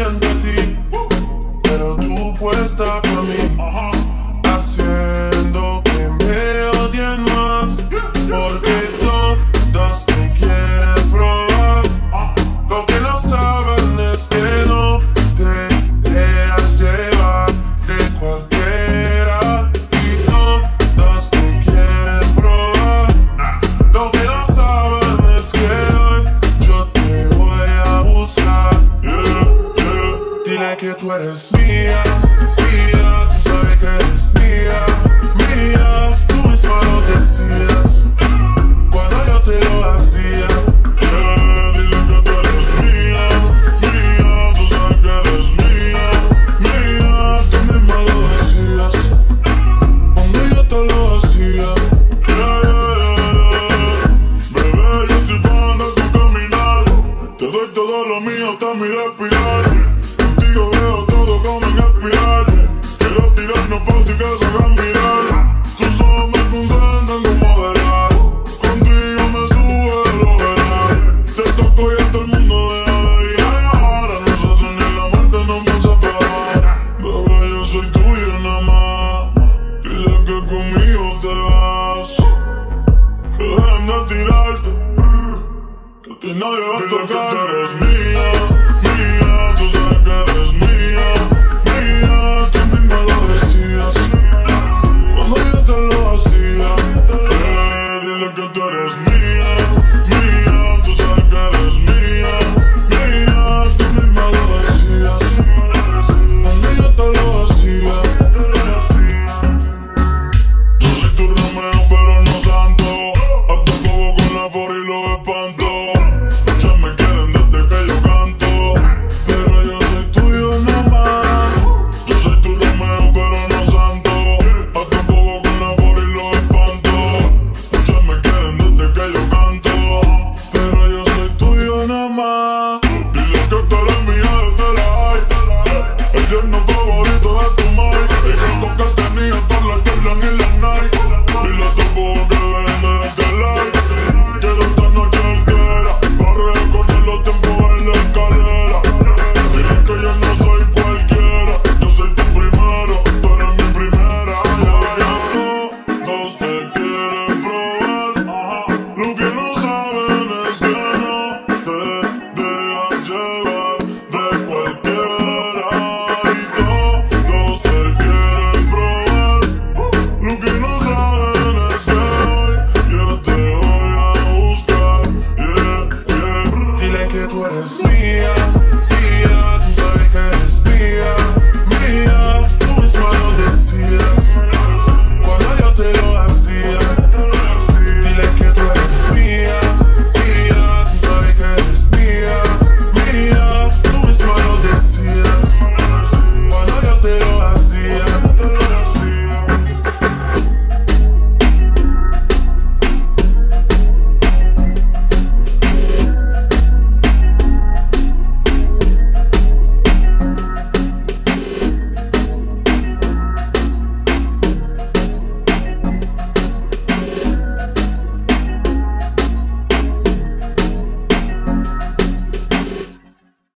entender que tú eres mía, mía, tú sabes que eres mía, mía, tú misma lo decías. tirarte. Que a ti nadie va a tocar.